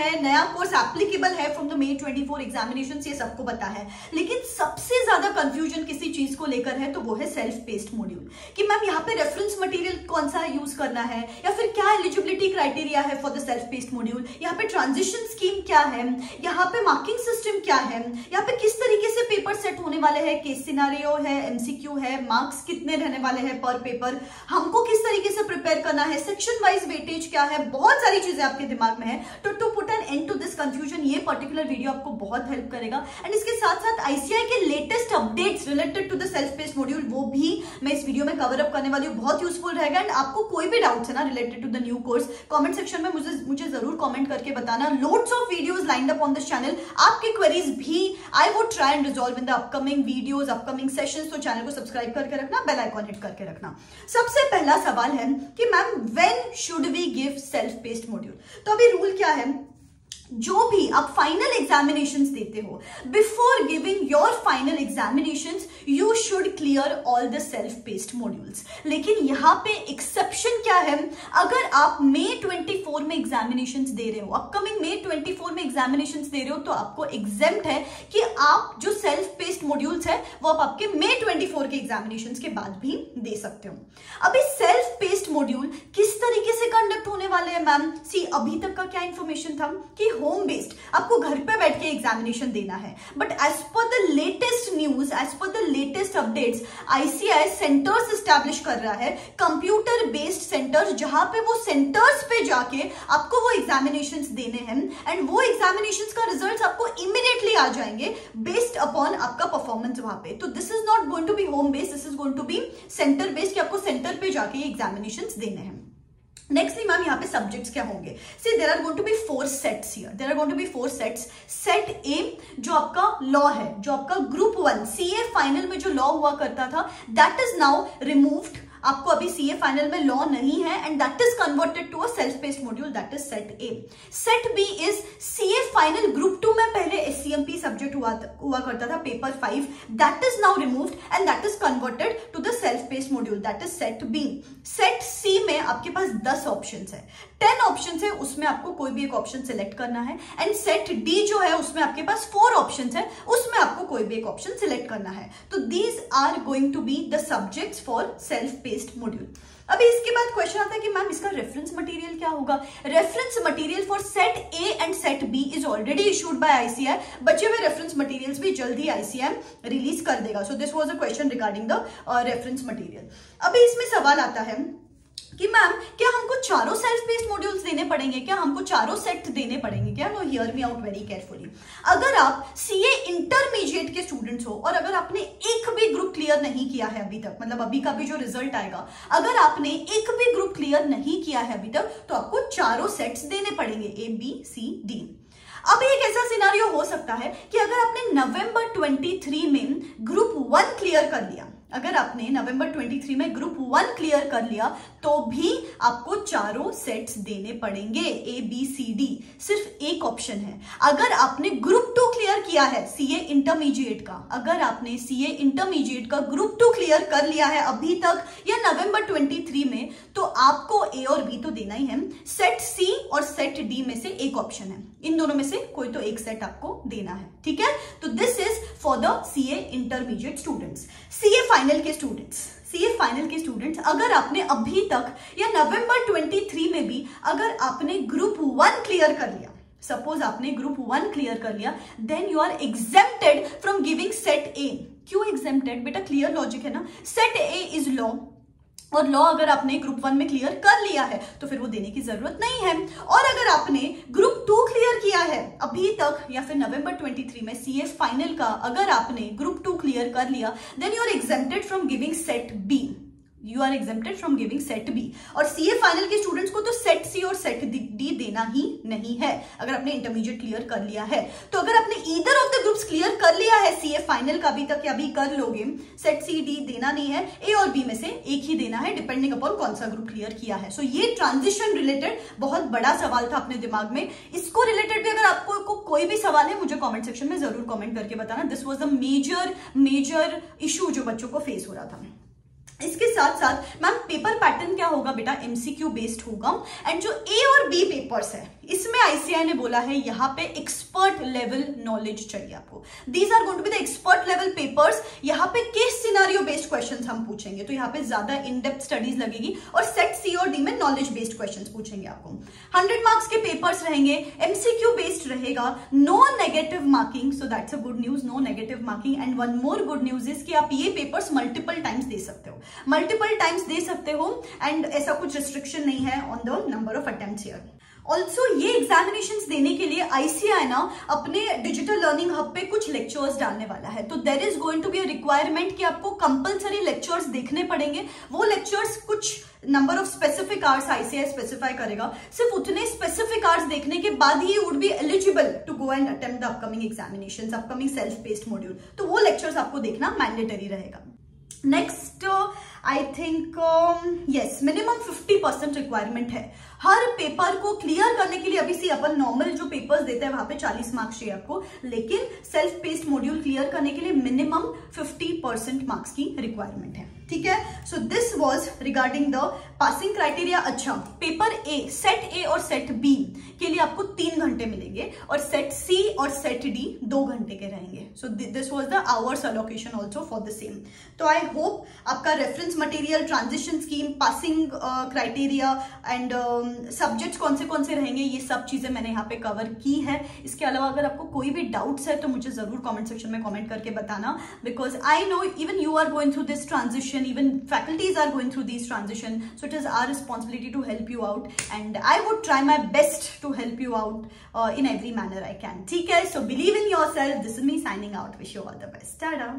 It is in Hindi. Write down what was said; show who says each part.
Speaker 1: है, नया कोर्स एप्लीकेबल है फ्रॉम द मे 24 एग्जामिनेशन ये सबको पता है। लेकिन सबसे ज़्यादा कंफ्यूजन किसी चीज़ को लेकर है तो वो है सेल्फ पेस्ड मॉड्यूल कि मैम यहाँ पे रेफरेंस मटेरियल कौन सा यूज़ करना है? या फिर क्या एलिजिबिलिटी क्राइटेरिया है for the self paced module यहाँ पे ट्रांजिशन स्कीम क्या है? यहाँ पे मार्किंग सिस्टम क्या है? यहाँ पे किस तरीके से पेपर सेट होने वाले हैं? केस सिनारियो है एमसीक्यू है मार्क्स कितने रहने वाले हैं पर पेपर हमको किस तरीके से प्रिपेयर करना है? सेक्शन वाइज वेटेज क्या है? बहुत सारी चीज़ें आपके दिमाग में है। तो to put an end to this confusion ये पर्टिकुलर वीडियो आपको बहुत हेल्प करेगा। एंड इसके साथ साथ आईसीआई के latest updates related to the self paced module वो भी मैं इस वीडियो में कवर अप करने वाली हूँ। बहुत यूजफुल रहेगा। एंड आपको कोई भी डाउट है ना related to the new course comment section में मुझे मुझे ज़रूर कमेंट करके बताना। Loads of videos lined up on the channel आपके क्वेरीज भी I would try and resolve in the upcoming videos upcoming sessions तो चैनल को सब्सक्राइब करके रखना बेल आइकॉन हिट करके रखना। सबसे पहला सवाल है कि ma'am when should we give self paced module तो अभी रूल क्या है? जो भी आप फाइनल एग्जामिनेशन देते हो before giving your final examination you should clear all the self paced modules लेकिन यहाँ पे एक्सेप्शन क्या है? अगर आप मे 24 में एग्जामिनेशन दे रहे हो अपकमिंग मे 24 में एग्जामिनेशन दे रहे हो तो आपको एग्जेम्प्ट है कि आप जो सेल्फ पेस्ड मॉड्यूल्स है, वो आप आपके मे 24 के एग्जामिनेशन के बाद भी दे सकते हो। अभी सेल्फ पेस्ड मॉड्यूल किस तरीके से कंडक्ट होने वाले हैं मैम सी अभी तक का क्या इंफॉर्मेशन था? कि होम बेस्ड आपको घर पे बैठ के एग्जामिनेशन देना है. But as per the latest news as per the latest updates ICAI centres establish कर रहा है. कंप्यूटर बेस्ड सेंटर्स जहाँ पे वो सेंटर्स पे जाके आपको वो एग्जामिनेशन देने हैं. एंड वो एग्जामिनेशन का रिज़ल्ट आपको इमीडिएटली आ जाएँगे बेस्ड अपॉन आपका परफॉर्मेंस वहाँ पे. तो this is not going to be home based this is going to be centre based कि आपको सेंटर पे जाके एग्जामिनेशन देने हैं. नेक्स्टली मैम यहाँ पे सब्जेक्ट्स क्या होंगे? See there are going to be four sets here there are going to be four sets set A जो आपका लॉ है, जो आपका group one C A final में जो लॉ हुआ करता था दैट इज़ नाउ रिमूव्ड आपको अभी सीए फाइनल में लॉ नहीं है and that is converted to a self based module that is set A set B is CA final group two में पहले एससीएमपी सब्जेक्ट हुआ हुआ करता था paper five that is now removed and that is converted to the self based module that is set B set C में आपके पास दस ऑप्शन है। टेन ऑप्शन है उसमें आपको कोई भी एक ऑप्शन सिलेक्ट करना है। एंड सेट डी जो है, उसमें आपके पास फोर ऑप्शन है। उसमें आपको कोई भी एक ऑप्शन सिलेक्ट करना है। तो these are going to be the subjects for self based module अभी इसके बाद क्वेश्चन आता है कि, मैम, इसका रेफरेंस मटेरियल क्या होगा? Reference material for set A and set B is already issued by ICAI बचे हुए रेफरेंस मटेरियल्स भी जल्द आईसीआई रिलीज़ कर देगा। So this was a question regarding the reference material अभी इसमें सवाल आता है कि मैम क्या हमको चारों सेल्फ बेस्ड मॉड्यूल्स देने पड़ेंगे? क्या हमको चारों सेट देने पड़ेंगे? क्या no hear me out very carefully अगर आप सीए इंटरमीडिएट के स्टूडेंट्स हो और अगर आपने एक भी ग्रुप क्लियर नहीं किया है अभी तक मतलब अभी का भी जो रिज़ल्ट आएगा, अगर आपने एक भी ग्रुप क्लियर नहीं किया है अभी तक तो आपको चारों सेट्स देने पड़ेंगे ए बी सी डी अब एक ऐसा सिनारियो हो सकता है कि अगर आपने नवंबर 23 में ग्रुप वन क्लियर कर लिया अगर आपने नवंबर 23 में ग्रुप वन क्लियर कर लिया तो भी आपको चारों सेट्स देने पड़ेंगे ए बी सी डी सिर्फ़ एक ऑप्शन है। अगर आपने ग्रुप टू क्लियर किया है सीए इंटरमीडिएट का, अगर आपने सीए इंटरमीडिएट का ग्रुप टू क्लियर कर लिया है अभी तक, या नवंबर 23 में तो आपको ए और बी तो देना ही है। सेट सी और सेट डी में से एक ऑप्शन है। इन दोनों में से कोई तो एक सेट आपको देना है। ठीक है? तो this is for the CA intermediate students CA final के स्टूडेंट्स सीए फाइनल के स्टूडेंट्स अगर आपने अभी तक, या नवंबर 23 में भी, अगर आपने ग्रुप वन क्लियर कर लिया सपोज़ आपने ग्रुप वन क्लियर कर लिया then you are exempted from giving set A क्यों एग्जेप्टेड बेटा क्लियर लॉजिक है ना? सेट ए इज़ लॉ और लॉ अगर आपने ग्रुप वन में क्लियर कर लिया है तो फिर वो देने की ज़रूरत नहीं है। और अगर आपने ग्रुप टू क्लियर किया है, अभी तक या फिर नवंबर 23 में सी फाइनल का अगर आपने ग्रुप टू क्लियर कर लिया then you are exempted from giving set B you are exempted from giving set B और सीए फाइनल के स्टूडेंट्स को तो सेट सी और सेट डी देना ही नहीं है अगर आपने इंटरमीडिएट क्लियर कर लिया है। तो अगर आपने either of the groups clear कर लिया है सीए फाइनल का अभी तक अभी कर लोगे सेट सी डी देना नहीं है ए और बी में से एक ही देना है डिपेंडिंग अपॉन कौन सा ग्रुप क्लियर किया है। सो so, ये ट्रांजिशन रिलेटेड बहुत बड़ा सवाल था अपने दिमाग में। इसको रिलेटेड भी अगर आपको को कोई भी सवाल है मुझे कॉमेंट सेक्शन में ज़रूर कॉमेंट करके बताना। This was the major major issue जो बच्चों को फेस हो रहा था। इसके साथ साथ मैम पेपर पैटर्न क्या होगा बेटा? एमसीक्यू बेस्ड होगा। एंड जो ए और बी पेपर्स है, इसमें आईसीआई ने बोला है, यहाँ पे एक्सपर्ट लेवल नॉलेज चाहिए आपको। These are going to be the expert level papers यहाँ पे केस सिनारियो बेस्ड क्वेश्चंस हम पूछेंगे। तो यहाँ पे ज़्यादा इन डेप्थ स्टडीज़ लगेगी और सेट सी और डी में नॉलेज बेस्ड क्वेश्चंस पूछेंगे आपको। हंड्रेड मार्क्स के पेपर्स रहेंगे एमसीक्यू बेस्ड रहेगा no negative marking so that's a good news no negative marking and one more good news is कि आप ये पेपर्स मल्टीपल टाइम्स दे सकते हो। मल्टीपल टाइम्स दे सकते हो एंड ऐसा कुछ रिस्ट्रिक्शन नहीं है on the number of attempt also ये एग्जामिनेशन देने के लिए आईसीआई ना अपने डिजिटल लर्निंग हब पे कुछ लेक्चर्स डालने वाला है। तो there is going to be a requirement कि आपको कंपलसरी लेक्चर्स देखने पड़ेंगे। वो लेक्चर्स कुछ number of specific hours ICAI specify करेगा। सिर्फ़ उतने स्पेसिफिक आवर्स देखने के बाद ही would be eligible to go and attempt the upcoming examination upcoming self based module तो वो लेक्चर्स आपको देखना मैंडेटरी रहेगा। Next I think yes minimum 50 percent requirement है। हर पेपर को क्लियर करने के लिए अभी सी अपन नॉर्मल जो पेपर्स देते हैं, वहाँ पे 40 मार्क्स चाहिए आपको। लेकिन सेल्फ पेस्ड मॉड्यूल क्लियर करने के लिए मिनिमम 50 परसेंट मार्क्स की रिक्वायरमेंट है। ठीक है? So this was regarding the passing criteria अच्छा पेपर ए सेट ए और सेट बी के लिए आपको तीन घंटे मिलेंगे और सेट सी और सेट डी दो घंटे के रहेंगे। So this was the hours allocation also for the same तो आई होप आपका reference material transition scheme passing criteria and subjects कौन से कौन से रहेंगे, ये सब चीज़ें मैंने यहाँ पे कवर की है। इसके अलावा अगर आपको कोई भी डाउट्स है तो मुझे ज़रूर कॉमेंट सेक्शन में कॉमेंट करके बताना because I know even you are going through this transition transition even faculties are going through these transition. So it is our responsibility to help you out. And i would try my best to help you out uh, in every manner i can. Okay so believe in yourself. This is me signing out. Wish you all the best. Tada.